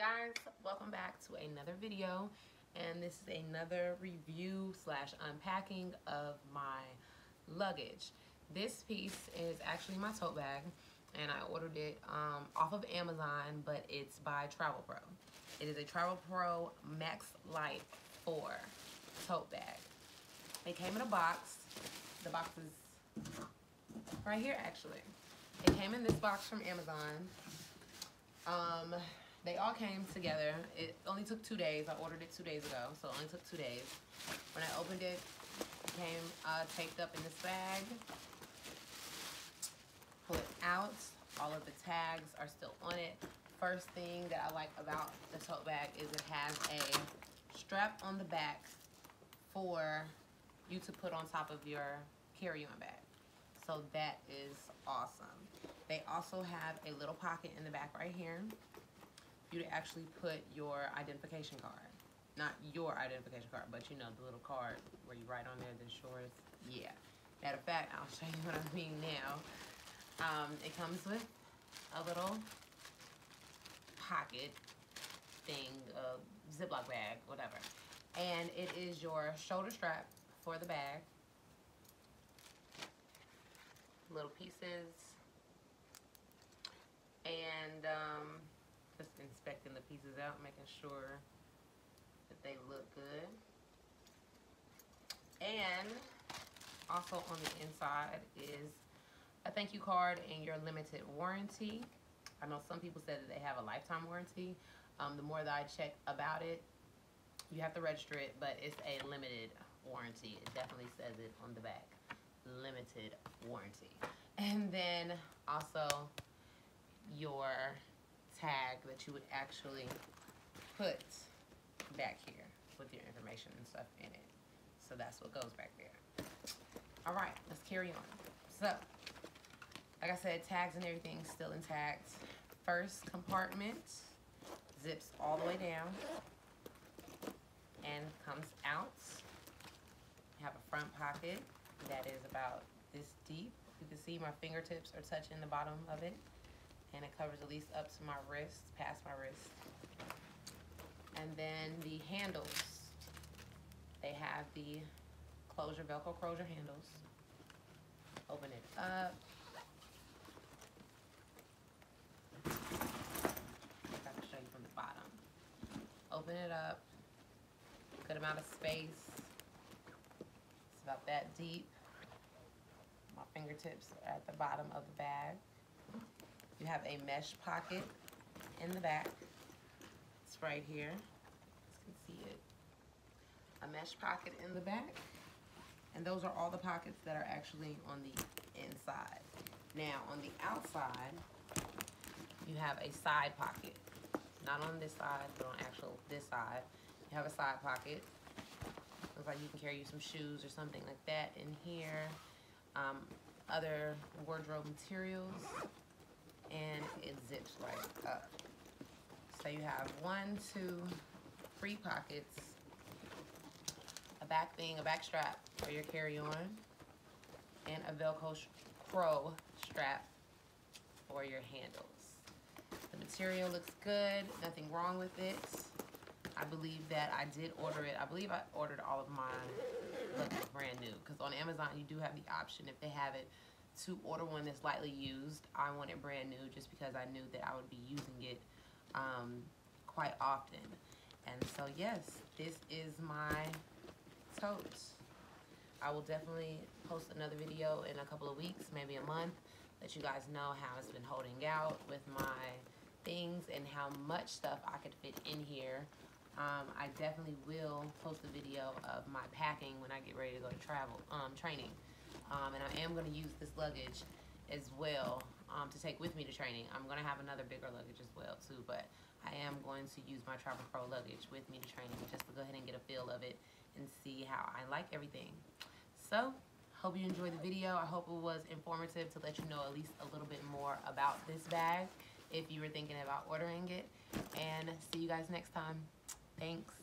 guys welcome back to another video. And this is another review slash unpacking of my luggage. This piece is actually my tote bag and I ordered it um, off of Amazon but it's by Travelpro. It is a Travel Pro Max Lite 4 tote bag. It came in a box. The box is right here actually. It came in this box from Amazon. Um, they all came together. It only took two days. I ordered it two days ago, so it only took two days. When I opened it, it came uh, taped up in this bag. Pull it out. All of the tags are still on it. First thing that I like about the tote bag is it has a strap on the back for you to put on top of your carry-on bag. So that is awesome. They also have a little pocket in the back right here you to actually put your identification card. Not your identification card, but you know, the little card where you write on there that's yours. Yeah. Matter of fact, I'll show you what I mean now. Um, it comes with a little pocket thing, a Ziploc bag, whatever. And it is your shoulder strap for the bag. Little pieces. And um, just inspecting the pieces out, making sure that they look good. And also on the inside is a thank you card and your limited warranty. I know some people said that they have a lifetime warranty. Um, the more that I check about it, you have to register it, but it's a limited warranty. It definitely says it on the back. Limited warranty. And then also your tag that you would actually put back here with your information and stuff in it. So that's what goes back there. All right, let's carry on. So, like I said, tags and everything still intact. First compartment zips all the way down and comes out. You have a front pocket that is about this deep. You can see my fingertips are touching the bottom of it and it covers at least up to my wrist, past my wrist. And then the handles, they have the closure, Velcro closure handles. Open it up. I can show you from the bottom. Open it up. Good amount of space. It's about that deep. My fingertips are at the bottom of the bag. You have a mesh pocket in the back. It's right here. You can see it. A mesh pocket in the back. And those are all the pockets that are actually on the inside. Now, on the outside, you have a side pocket. Not on this side, but on actual this side. You have a side pocket. Looks like you can carry you some shoes or something like that in here. Um, other wardrobe materials up. So you have one, two, three pockets, a back thing, a back strap for your carry-on, and a Velcro strap for your handles. The material looks good, nothing wrong with it. I believe that I did order it. I believe I ordered all of mine brand new because on Amazon you do have the option if they have it to order one that's lightly used. I want it brand new just because I knew that I would be using it um, quite often. And so yes, this is my tote. I will definitely post another video in a couple of weeks, maybe a month, let you guys know how it's been holding out with my things and how much stuff I could fit in here. Um, I definitely will post a video of my packing when I get ready to go to travel um, training. Um, and I am going to use this luggage as well um, to take with me to training. I'm going to have another bigger luggage as well too, but I am going to use my Travelpro luggage with me to training just to go ahead and get a feel of it and see how I like everything. So, hope you enjoyed the video. I hope it was informative to let you know at least a little bit more about this bag if you were thinking about ordering it. And see you guys next time. Thanks.